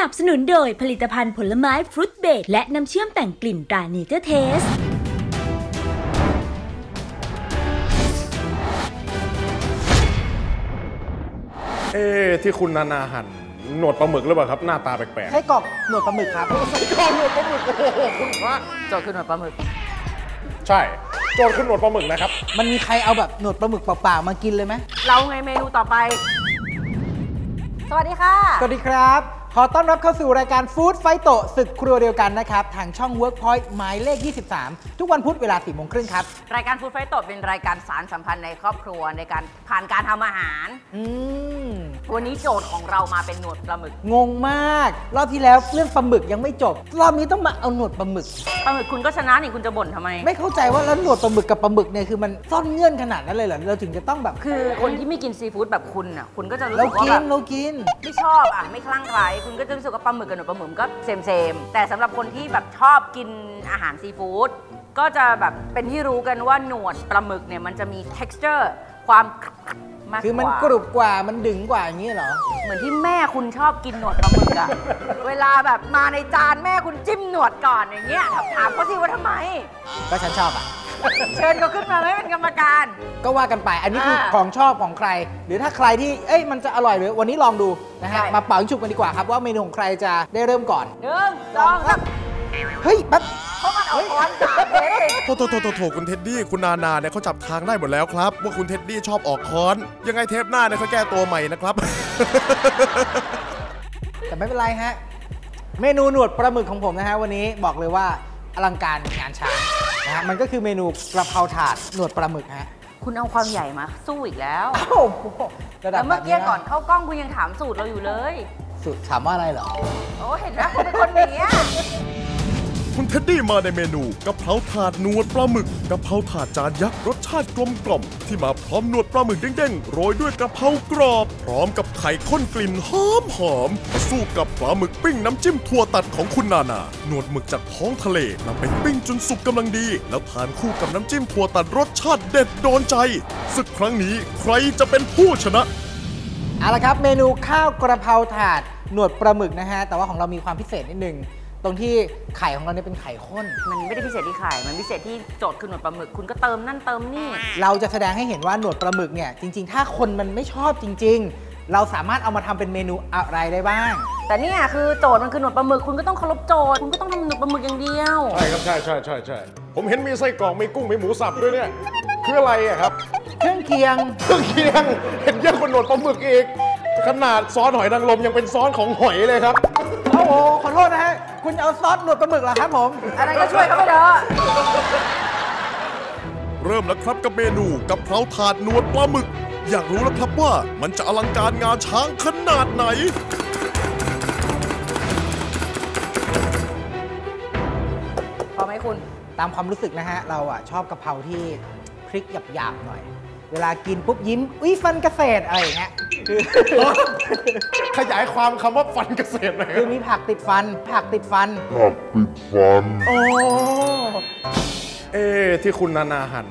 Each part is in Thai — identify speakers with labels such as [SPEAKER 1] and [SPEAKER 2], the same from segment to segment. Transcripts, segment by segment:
[SPEAKER 1] นับสนุนโดยผลิตภัณฑ์ผลไม้ฟรุตเบรดและน้ำเชื่อมแต่งกลิ่นตราเนเจอร์เทส
[SPEAKER 2] เอ๊ะที่คุณนานาหั่นหนวดปลาหมึกหรือเปล่าครับ หน้าตาแปลก
[SPEAKER 3] ไส้กรอกหนวดปลาหมึกครับ
[SPEAKER 2] ๆไส้กรอกหนวดปลาหมึกโอ้โหคุณพระ
[SPEAKER 4] โจทย์คือหนวดปลาหมึก
[SPEAKER 2] ใช่ โจทย์คุณหนวดปลาหมึกนะครับ
[SPEAKER 3] มันมีใครเอาแบบหนวดปลาหมึกเปล่าๆมากินเลยไหม
[SPEAKER 4] เราไงเมนูต่อไป สวัสดีค่ะ
[SPEAKER 3] สวัสดีครับ ขอต้อนรับเข้าสู่รายการฟู้ดไฟโตศึกครัวเดียวกันนะครับ ทางช่อง Workpoint หมายเลข 23 ทุกวันพุธเวลา4โมงครึ่งครับ
[SPEAKER 4] รายการฟู้ดไฟโตเป็นรายการสารสัมพันธ์ในครอบครัวในการผ่านการทำอาหาร
[SPEAKER 3] อืม
[SPEAKER 4] วันนี้โจทย์ของเรามาเป็นหนวดปลาหมึก
[SPEAKER 3] งงมาก รอบที่แล้วเรื่องปลาหมึกยังไม่จบ รอบนี้ต้องมาเอาหนวดปลาหมึก
[SPEAKER 4] ปลาหมึกคุณก็ชนะนี่คุณจะบ่นทำไม
[SPEAKER 3] ไม่เข้าใจว่าแล้วหนวดปลาหมึกกับปลาหมึกเนี่ยคือมันซ่อนเงื่อนขนาดนั้นเลยเหรอ เราถึงจะต้องแบบ
[SPEAKER 4] คือคนที่ไม่กินซีฟู้ดแบบคุณอะคุณก็จะรู้
[SPEAKER 3] เรา
[SPEAKER 4] สึกว่า
[SPEAKER 3] กิ
[SPEAKER 4] แบ
[SPEAKER 3] น
[SPEAKER 4] บ
[SPEAKER 3] เรากิน
[SPEAKER 4] ไม่ชอบอะไม่คลั่งไคล้คุณก็จะรู้สึกว่าปลาหมึกกับหนวดปลาหมึกก็เซมเซมๆแต่สำหรับคนที่แบบชอบกินอาหารซีฟู้ดก็จะแบบเป็นที่รู้กันว่าหนวดปลาหมึกเนี่ยมันจะมี texture ความมากกว่า
[SPEAKER 3] คือมันกรุบกว่ามันดึงกว่าอย่างนี้เหรอ
[SPEAKER 4] เหมือนที่แม่คุณชอบกินหนวดปลาหมึกอะ เวลาแบบมาในจานแม่คุณจิ้มหนวดก่อนอย่างเงี้ยถามถามเขาสิว่าทำไม
[SPEAKER 3] ก็ฉันชอบอะ
[SPEAKER 4] เชิญเขาขึ้นมาไม่เป็นกรรมการ
[SPEAKER 3] ก็ว่ากันไป อันนี้คือ
[SPEAKER 4] อ่า
[SPEAKER 3] ของชอบของใคร หรือถ้าใครที่ เอ้ย มันจะอร่อยหรือ วันนี้ลองดูนะฮะ
[SPEAKER 4] ใช่
[SPEAKER 3] มาเป่ายิงฉุบกันดีกว่าครับ ว่าเมนูของใครจะได้เริ่มก่อน
[SPEAKER 4] หนึ่งสองสาม
[SPEAKER 3] เฮ้ยแป๊บ
[SPEAKER 4] เพราะมันเอาค้อนสามเลย
[SPEAKER 2] โทโทโทโทโทคุณเท็ดดี้คุณนานาเนี่ยเขาจับทางได้หมดแล้วครับ ว่าคุณเท็ดดี้ชอบออกค้อน ยังไงเทปหน้าเนี่ยเขาแก้ตัวใหม่นะครับ
[SPEAKER 3] แต่ไม่เป็นไรฮะ เมนูหนวดปลาหมึกของผมนะฮะวันนี้บอกเลยว่า อลังการงานช้างนะฮะมันก็คือเมนูกระเพราถาดหนวดปลาหมึกฮะ
[SPEAKER 4] คุณเอาความใหญ่มา สู้อีกแล้ว
[SPEAKER 3] โอ้โหระดั
[SPEAKER 4] แล้
[SPEAKER 3] บ
[SPEAKER 4] ว
[SPEAKER 3] แบ
[SPEAKER 4] เมื่อบกี้
[SPEAKER 3] นี้
[SPEAKER 4] ก่อนเข้ากล้องคุณยังถามสูตรเราอยู่เลย
[SPEAKER 3] สุดถามว่าอะไรเหรอ
[SPEAKER 4] โอ้เห็นไหมคุณเป็นคนอย่างเงี้ย
[SPEAKER 2] คุณเท็ดดี้มาในเมนูกะเพราถาดนวดปลาหมึกกะเพราถาดจานยักษ์รสชาติกลมกล่อม ที่มาพร้อมนวดปลาหมึกเด้งๆโรยด้วยกะเพรากรอบ พร้อมกับไข่ข้นกลิ่นหอมหอมมาสู้กับปลาหมึกปิ้งน้ำจิ้มถั่วตัดของคุณนานาหนวดหมึกจากท้องทะเลนำไปปิ้งจนสุกกำลังดี แล้วทานคู่กับน้ำจิ้มถั่วตัดรสชาติเด็ดโดนใจศึกครั้งนี้ใครจะเป็นผู้ชนะ
[SPEAKER 3] เอาละครับ เมนูข้าวกระเพราถาดหนวดปลาหมึกนะฮะ แต่ว่าของเรามีความพิเศษนิดนึง ตรงที่ไข่ของเราเนี่ยเป็นไข่ข้น
[SPEAKER 4] มันไม่ได้พิเศษที่ไข่มันพิเศษที่โจทย์คือหนวดปลาหมึก คุณก็เติมนั่นเติมนี่
[SPEAKER 3] เราจะแสดงให้เห็นว่าหนวดปลาหมึกเนี่ยจริง ๆ ถ้าคนมันไม่ชอบจริง ๆ เราสามารถเอามาทำเป็นเมนูอะไรได้บ้าง
[SPEAKER 4] แต่เนี่ยคือโจทย์มันคือหนวดปลาหมึก คุณก็ต้องเคารพโจทย์ คุณก็ต้องทำหนวดปลาหมึกอย่างเดียว
[SPEAKER 2] ใช่ครับใช่ใช่ใช่ใช่ผมเห็นมีไส้กรอกมีกุ้งมีหมูสับด้วยเนี่ยคืออะไรอะครับ
[SPEAKER 3] เครื่องเคียง
[SPEAKER 2] เครื่องเคียง เห็นเยอะกว่าหนวดปลาหมึกอีก ขนาดซอสหอยนางรมยังเป็นซอสของหอยเลยครับ
[SPEAKER 3] โอ้โหขอโทษนะฮะ คุณจะเอาซอสหนวดปลาหมึกเหรอครับผม
[SPEAKER 4] อะไรก็ช่วยเขาไปเถอะ
[SPEAKER 2] เริ่มแล้วครับกับเมนูกะเพราถาดหนวดปลาหมึก อยากรู้แล้วครับว่ามันจะอลังการงานช้างขนาดไหน
[SPEAKER 4] พอไหมคุณ
[SPEAKER 3] ตามความรู้สึกนะฮะ เราอะชอบกะเพราที่พริกหยาบๆหน่อย เวลากินปุ๊บยิ้ม อุ้ยฟันเกษตรอะไรอย่างเงี้ยคือ
[SPEAKER 2] ขยายความคำว่าฟันเกษตรหน่อยค
[SPEAKER 3] คื
[SPEAKER 2] รั
[SPEAKER 3] อบมีผักติดฟัน ผักติดฟัน
[SPEAKER 2] โอ้ เอ๊ะที่คุณนานาหั่น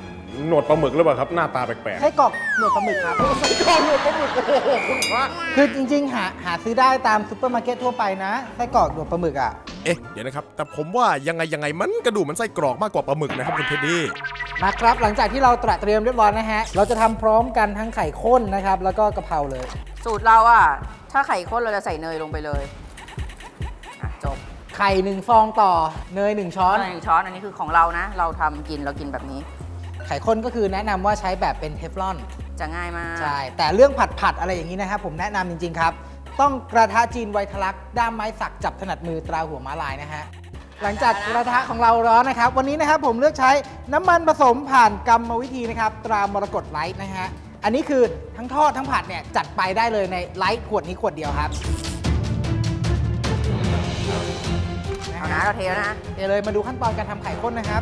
[SPEAKER 2] หนวดปลาหมึกหรือเปล่าครับ หน้าตาแปลก
[SPEAKER 3] ไส้กรอกหนวดปลาหมึกครับ
[SPEAKER 2] ๆไส้กรอกหนวดปลาหมึกโอ้โหคุณพระ
[SPEAKER 3] คือจริง ๆ หาหาซื้อได้ตามซุปเปอร์มาร์เก็ตทั่วไปนะไส้กรอกหนวดปลาหมึกอะ
[SPEAKER 2] เอ๊ะ เดี๋ยวนะครับ แต่ผมว่ายังไงยังไงมันกระดูกมันไส้กรอกมากกว่าปลาหมึกนะครับคุณเท็ดดี้
[SPEAKER 3] มาครับ หลังจากที่เราตระเตรียมเรียบร้อยนะฮะ เราจะทำพร้อมกันทั้งไข่ข้นนะครับ แล้วก็กะเพราเลย
[SPEAKER 4] สูตรเราอะถ้าไข่ข้นเราจะใส่เนยลงไปเลยอะจบ
[SPEAKER 3] ไข่หนึ่งฟองต่อ เนยหนึ่งช้อน
[SPEAKER 4] เนยหนึ่งช้อนอันนี้คือของเรานะ เราทำกินเรากินแบบนี้
[SPEAKER 3] ไข่ข้นก็คือแนะนำว่าใช้แบบเป็นเทฟลอน
[SPEAKER 4] จะง่ายมาก
[SPEAKER 3] ใช่ แต่เรื่องผัดผัดๆอะไรอย่างนี้นะครับผมแนะนำจริง ๆ ครับ ต้องกระทะจีนไวทะลัก ด้ามไม้สักจับถนัดมือตราหัวม้าลายนะฮะ หลังจากกระทะของเราร้อนนะครับ วันนี้นะครับผมเลือกใช้น้ำมันผสมผ่านกรรมวิธีนะครับ ตรามรกต Light นะฮะ อันนี้คือทั้งทอดทั้งผัดเนี่ยจัดไปได้เลยใน Light ขวดนี้ขวดเดียวครับ
[SPEAKER 4] เอานะเราเทแล้วนะ
[SPEAKER 3] เดี๋ยวเลยมาดูขั้นตอนการทำไข่ข้นนะครับ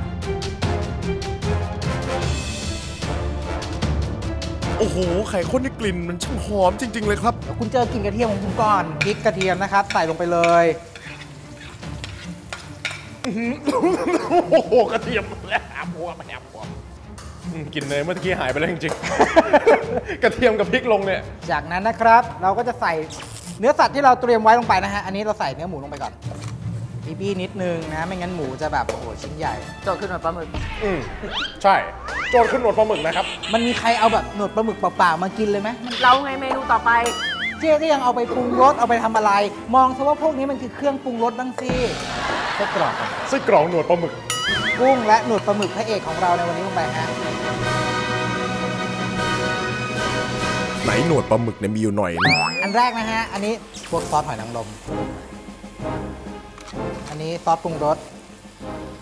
[SPEAKER 2] โอ้โห ไข่ข้นนี่กลิ่นมันช่างหอมจริง ๆ เลยครับ
[SPEAKER 3] เดี๋ยวคุณเจอกลิ่นกระเทียมของผมก่อนพริกกระเทียมนะครับ ใส่ลงไปเลย
[SPEAKER 2] โอ้โหกระเทียมแล้วบัวแอบบัวกลินเนยเมื่อกี้หายไปแล้วจริงๆ กระเทียมกับพริกลงเนี่ย
[SPEAKER 3] จากนั้นนะครับ เราก็จะใส่เนื้อสัตว์ที่เราเตรียมไว้ลงไปนะฮะ อันนี้เราใส่เนื้อหมูลงไปก่อน บีๆนิดนึงนะ ไม่งั้นหมูจะแบบโอ้โหชิ้นใหญ่
[SPEAKER 4] โจทย์คือหนวดปลาหมึก
[SPEAKER 2] อืมใช่ โจนขึ้นหนวดปลาหมึกนะครับ
[SPEAKER 3] มันมีใครเอาแบบหนวดปลาหมึกเปล่าๆมากินเลยไหมมัน
[SPEAKER 4] เราไงเมนูต่อไป
[SPEAKER 3] เจ๊ก็ยังเอาไปปรุงรสเอาไปทำอะไร มองซะว่าพวกนี้มันคือเครื่องปรุงรสบ้างสิไส้กรอกก่อน
[SPEAKER 2] ไส้กรอกหนวดปลาหมึก
[SPEAKER 3] กุ้งและหนวดปลาหมึกพระเอกของเราในวันนี้ลงไปฮะ
[SPEAKER 2] ไหนหนวดปลาหมึกเนี่ยมีอยู่หน่อยนึง
[SPEAKER 3] อันแรกนะฮะอันนี้พวกซอสหอยนางรม อันนี้ซอสปรุงรส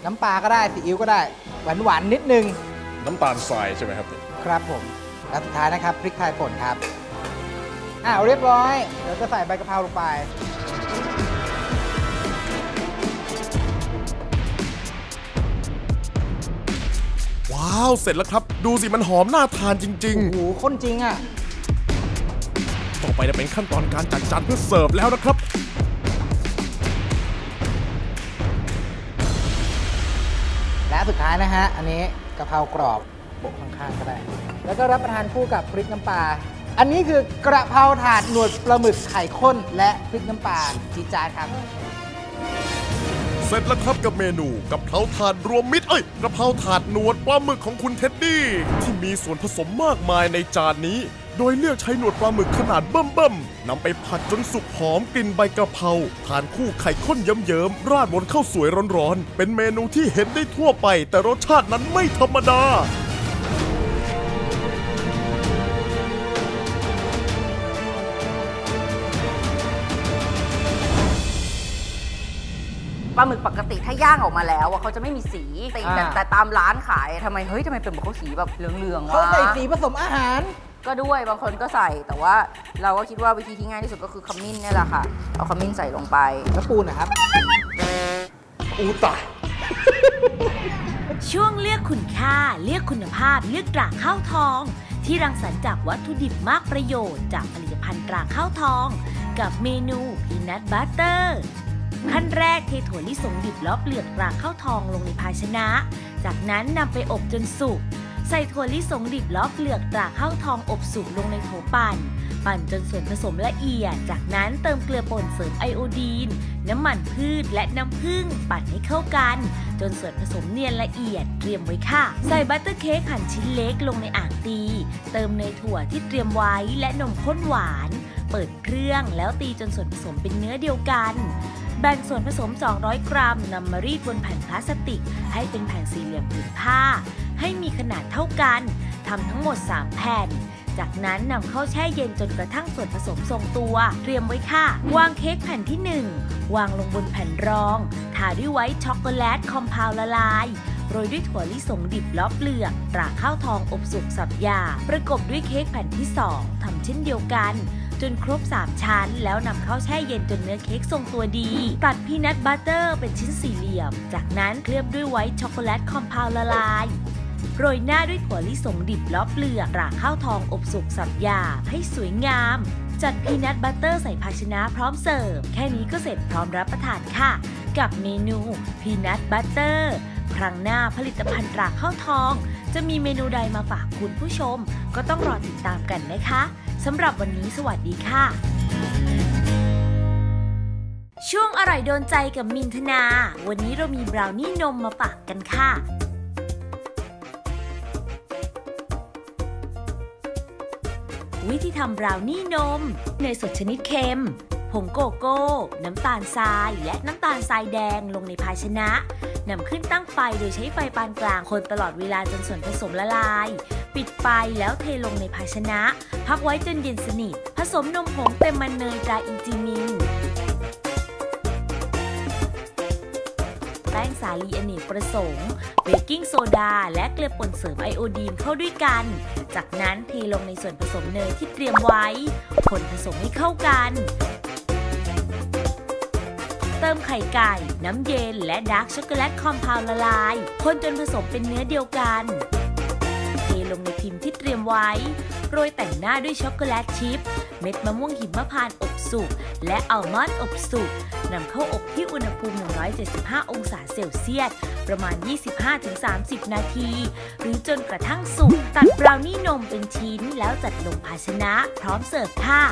[SPEAKER 3] น้ำปลาก็ได้ซีอิ๊วก็ได้ หวานหวานๆนิดนึง
[SPEAKER 2] น้ำตาลทรายใช่ไหมครับ
[SPEAKER 3] ครับผมและสุดท้ายนะครับพริกไทยป่นครับอ้าวเรียบร้อย เดี๋ยวจะใส่ใบกะเพราลงไป
[SPEAKER 2] ว้าว เสร็จแล้วครับ ดูสิมันหอมน่าทานจริง
[SPEAKER 3] โอ้โหข้นจริงอะ
[SPEAKER 2] ๆ ต่อไปจะเป็นขั้นตอนการจัดจานเพื่อเสิร์ฟแล้วนะครับ
[SPEAKER 3] สุดท้ายนะฮะ อันนี้กะเพรากรอบโปะข้างๆก็ได้ แล้วก็รับประทานคู่กับพริกน้ำปลา อันนี้คือกระเพราถาดหนวดปลาหมึกไข่ข้น และพริกน้ำปลาจีดจาดครับ
[SPEAKER 2] เสร็จแล้วครับกับเมนูกับเพราถาดรวมมิตรเอ้ยกระเพราถาดหนวดปลาหมึกของคุณเท็ดดี้ที่มีส่วนผสมมากมายในจานนี้ โดยเลือกใช้หนวดปลาหมึกขนาดเบิ่มๆนำไปผัดจนสุกหอมกลิ่นใบกระเพราทานคู่ไข่ข้นเยิ้มๆราดบนข้าวสวยร้อนๆ เป็นเมนูที่เห็นได้ทั่วไป แต่รสชาตินั้นไม่ธรรมดา
[SPEAKER 4] ปลาหมึกปกติถ้าย่างออกมาแล้วอะเขาจะไม่มีสีแต่แต่
[SPEAKER 3] อ่า
[SPEAKER 4] แต่ตามร้านขายทำไมเฮ้ยทำไมเป็นแบบเขาสีแบบเหลืองๆวะ
[SPEAKER 3] เขาใส่สีผสมอาหาร
[SPEAKER 4] ก็ด้วยบางคนก็ใส่แต่ว่าเราก็คิดว่าวิธีที่ง่ายที่สุดก็คือขมิ้นเนี่ยแหละค่ะ เอาขมิ้นใส่ลงไป
[SPEAKER 3] แล้วปูนนะครับ
[SPEAKER 2] อู้ตาย
[SPEAKER 1] ช่วงเลือกคุณค่า เลือกคุณภาพ เลือกตราข้าวทอง ที่รังสรรค์จากวัตถุดิบมากประโยชน์จากผลิตภัณฑ์ตราข้าวทอง กับเมนู peanut butter ขั้นแรกเทถั่วลิสงดิบลอกเปลือกตราข้าวทองลงในภาชนะ จากนั้นนำไปอบจนสุก ใส่ถั่วลิสงดิบลอกเปลือกตราข้าวทองอบสุกลงในโถปั่น ปั่นจนส่วนผสมละเอียด จากนั้นเติมเกลือป่นเสริมไอโอดีน น้ำมันพืชและน้ำผึ้งปั่นให้เข้ากัน จนส่วนผสมเนียนละเอียดเตรียมไว้ค่ะ ใส่ butter cake หั่นชิ้นเล็กลงในอ่างตี เติมเนยถั่วที่เตรียมไว้และนมข้นหวาน เปิดเครื่องแล้วตีจนส่วนผสมเป็นเนื้อเดียวกันแบ่งส่วนผสม 200 กรัมนำมารีดบนแผ่นพลาสติก ให้เป็นแผ่นสี่เหลี่ยมผืนผ้า ให้มีขนาดเท่ากันทำทั้งหมด 3 แผ่น จากนั้นนำเข้าแช่เย็นจนกระทั่งส่วนผสมทรงตัว เตรียมไว้ค่ะ วางเค้กแผ่นที่ 1 วางลงบนแผ่นรอง ทาด้วย white chocolate compound ละลายโรยด้วยถั่วลิสงดิบลอกเปลือกตราข้าวทองอบสุกสับหยาบประกบด้วยเค้กแผ่นที่ 2ทำเช่นเดียวกัน จนครบ 3 ชั้น แล้วนำเข้าแช่เย็นจนเนื้อเค้กทรงตัวดี ตัด peanut butter เป็นชิ้นสี่เหลี่ยม จากนั้นเคลือบด้วย white chocolate compound ละลาย โรยหน้าด้วยถั่วลิสงดิบลอกเปลือกตราข้าวทองอบสุกสับหยาบให้สวยงาม จัด peanut butter ใส่ภาชนะพร้อมเสิร์ฟ แค่นี้ก็เสร็จพร้อมรับประทานค่ะ กับเมนูพีนัทบัตเตอร์ครั้งหน้าผลิตภัณฑ์ตราข้าวทอง จะมีเมนูใดมาฝากคุณผู้ชม ก็ต้องรอติดตามกันนะคะสำหรับวันนี้สวัสดีค่ะ ช่วงอร่อยโดนใจกับมินทนา วันนี้เรามีบราวนี่นมมาฝากกันค่ะ วิธีทำบราวนี่นมเนยสดชนิดเค็มผงโกโก้ น้ำตาลทราย และน้ำตาลทรายแดงลงในภาชนะ นำขึ้นตั้งไฟโดยใช้ไฟปานกลางคนตลอดเวลาจนส่วนผสมละลาย ปิดไฟแล้วเทลงในภาชนะ พักไว้จนเย็นสนิท ผสมนมผงเต็มมันเนยตราอีจี แป้งสาลีอเนกประสงค์ baking soda และเกลือป่นเสริมไอโอดีนเข้าด้วยกัน จากนั้นเทลงในส่วนผสมเนยที่เตรียมไว้ คนผสมให้เข้ากัน เติมไข่ไก่ น้ำเย็น และ dark chocolate compound ละลาย คนจนผสมเป็นเนื้อเดียวกัน ลงในพิมพ์ที่เตรียมไว้ โรยแต่งหน้าด้วย chocolate chip เม็ดมะม่วงหิมพานต์อบสุก และอัลมอนด์อบสุกนำเข้าอบที่อุณหภูมิ 175 องศาเซลเซียส ประมาณ 25-30 นาที หรือจนกระทั่งสุก ตัดบราวนี่นมเป็นชิ้นแล้วจัดลงภาชนะ พร้อมเสิร์ฟค่ะ